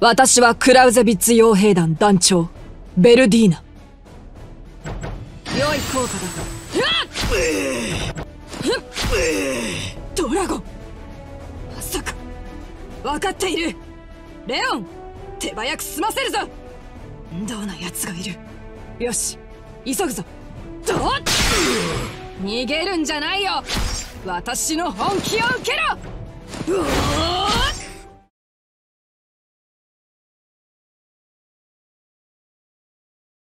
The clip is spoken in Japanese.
私はクラウゼビッツ傭兵団団長ベルディーナ。良い効果だドラゴン。まさか。分かっている。レオン。手早く済ませるぞ。どうな奴がいる。よし。急ぐぞ。どっ逃げるんじゃないよ。私の本気を受けろ。